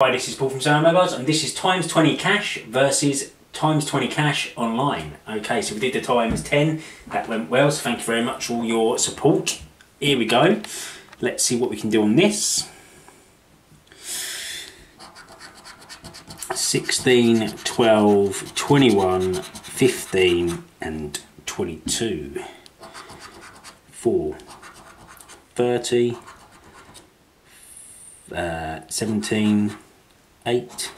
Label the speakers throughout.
Speaker 1: Hi, this is Paul from Sandwell Mobiles, and this is times 20 cash versus times 20 cash online. Okay, so we did the times 10, that went well, so thank you very much for all your support. Here we go. Let's see what we can do on this. 16, 12, 21, 15 and 22. 4, 30, uh, 17, 8,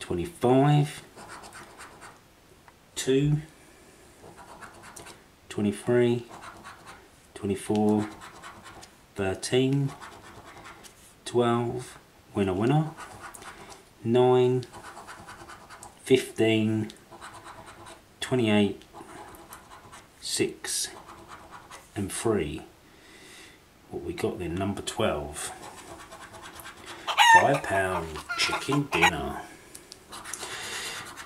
Speaker 1: 25, 2, 23, 24, 13, 12, winner winner, 9, 15, 28, 6 and 3. What we got then, number 12. Five pound chicken dinner.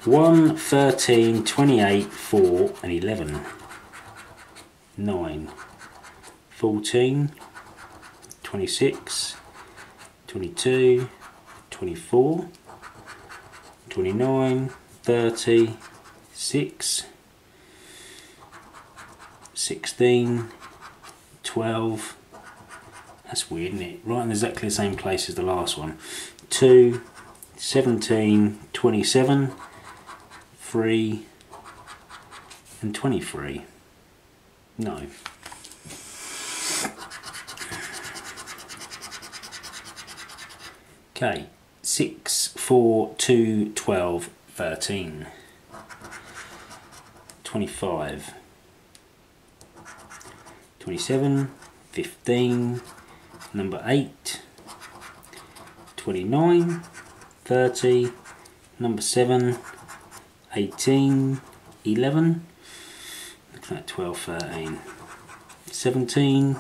Speaker 1: 1, 13, 28, 4 and 11. 9, 14, 26, 22, 24, 29, 30, 6, 16, 12, that's weird isn't it? Right in exactly the same place as the last one. 2, 17, 27, 3 and 23. No. Okay, 6, 4, 2, 12, 13. 25. 27, 15, number 8, 29, 30, number 7, 18, 11, look at that 12, 13, 17,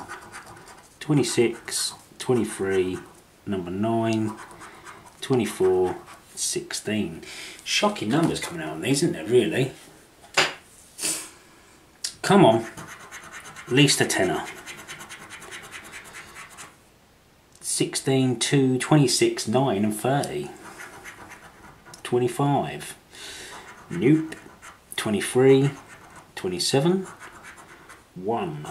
Speaker 1: 26, 23, number 9, 24, 16. Shocking numbers coming out on these, isn't there, really? Come on, at least a tenner. 16, 2, 26, 9 and 30. 25. Nope. 23, 27, 1.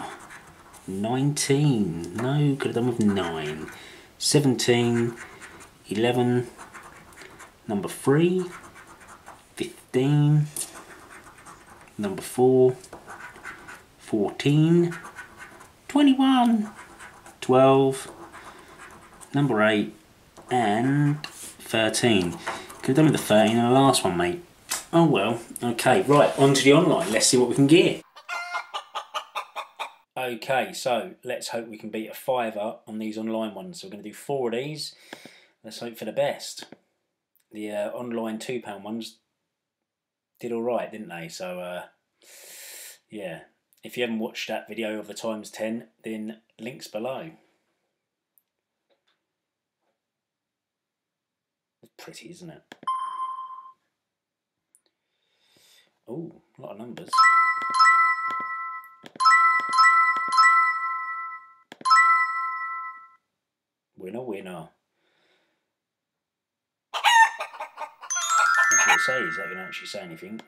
Speaker 1: 19. No, could have done with 9. 17, 11, number 3, 15, number 4, 14, 21, 12, number 8, and 13. Could have done with the 13 in the last one, mate. Oh well. Okay, right, on to the online. Let's see what we can get. Okay, so let's hope we can beat a fiver on these online ones. So we're going to do four of these. Let's hope for the best. The uh, online £2 ones did alright, didn't they? So, uh, yeah. If you haven't watched that video of the times 10, then links below. Pretty, isn't it? Oh, a lot of numbers. Winner, winner. That's what it says. That can actually say anything.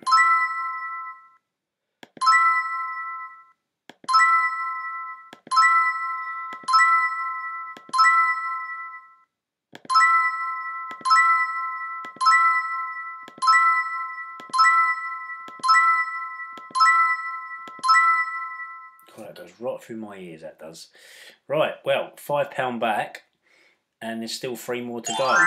Speaker 1: That goes right through my ears, that does. Right, well, £5 back, and there's still three more to go.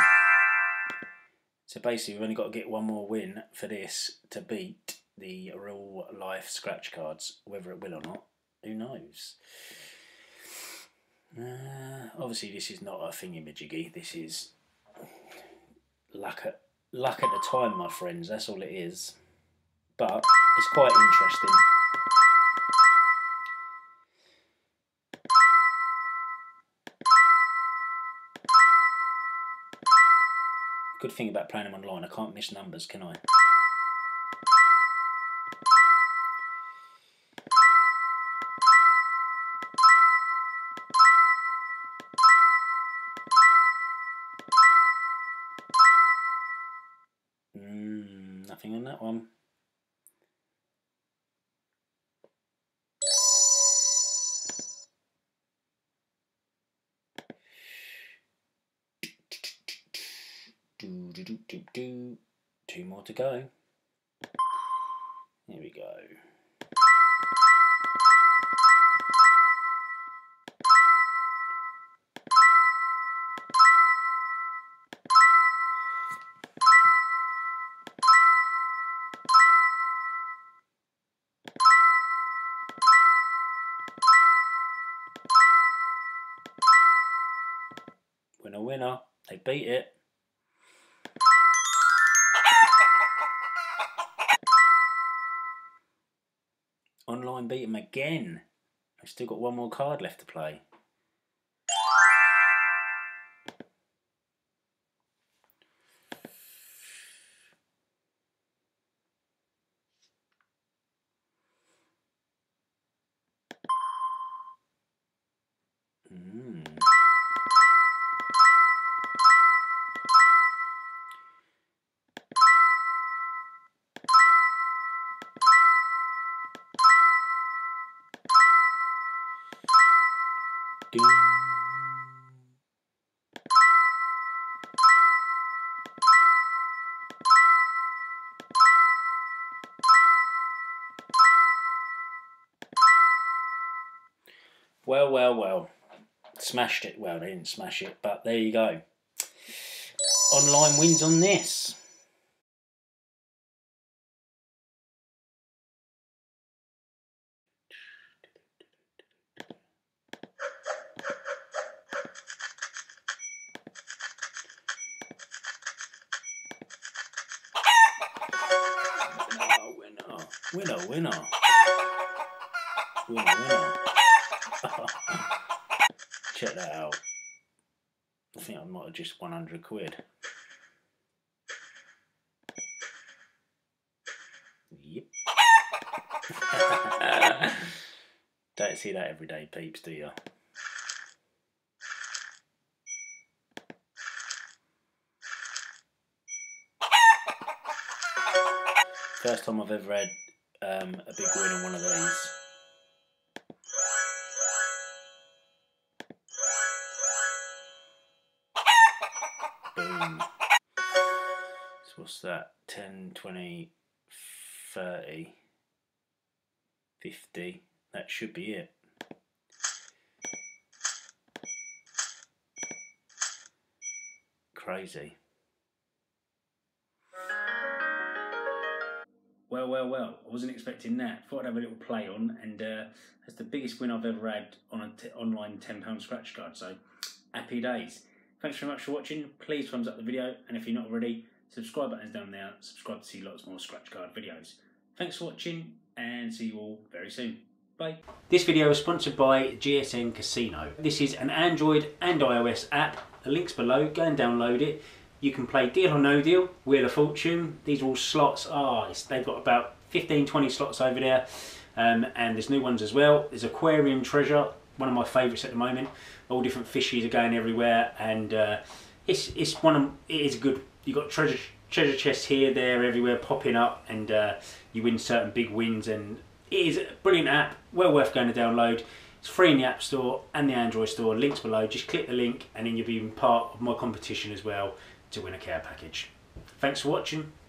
Speaker 1: So basically, we've only got to get one more win for this to beat the real life scratch cards. Whether it will or not, who knows? Uh, obviously, this is not a thingy-majiggy. This is luck at, luck at the time, my friends. That's all it is. But it's quite interesting. Good thing about playing them online, I can't miss numbers, can I? Do, do, do, do, do. Two more to go. Here we go. Winner, winner. They beat it. Online beat them again. I've still got one more card left to play. Well, well, well. Smashed it. Well, they didn't smash it, but there you go. Online wins on this. Winner, winner, winner, winner. Check that out. I think I might have just 100 quid. Yep. Don't see that every day, peeps, do you? First time I've ever had um, a big win on one of these. Boom. So what's that? 10, 20, 30, 50. That should be it. Crazy. Well, well, well. I wasn't expecting that. Thought I'd have a little play on, and uh, that's the biggest win I've ever had on an online £10 scratch card. So, happy days. Thanks very much for watching. Please thumbs up the video, and if you're not already, subscribe button's down there. Subscribe to see lots more scratch card videos. Thanks for watching, and see you all very soon. Bye. This video is sponsored by GSN Casino. This is an Android and iOS app. The link's below. Go and download it. You can play Deal or No Deal, Wheel of Fortune. These are all slots. Ah, they've got about 15, 20 slots over there. Um, and there's new ones as well. There's Aquarium Treasure, one of my favourites at the moment. All different fishies are going everywhere, and uh, it's it's one of it is good. You got treasure treasure chests here, there, everywhere popping up, and uh, you win certain big wins. And it is a brilliant app, well worth going to download. It's free in the App Store and the Android Store. Links below. Just click the link, and then you'll be part of my competition as well to win a care package. Thanks for watching.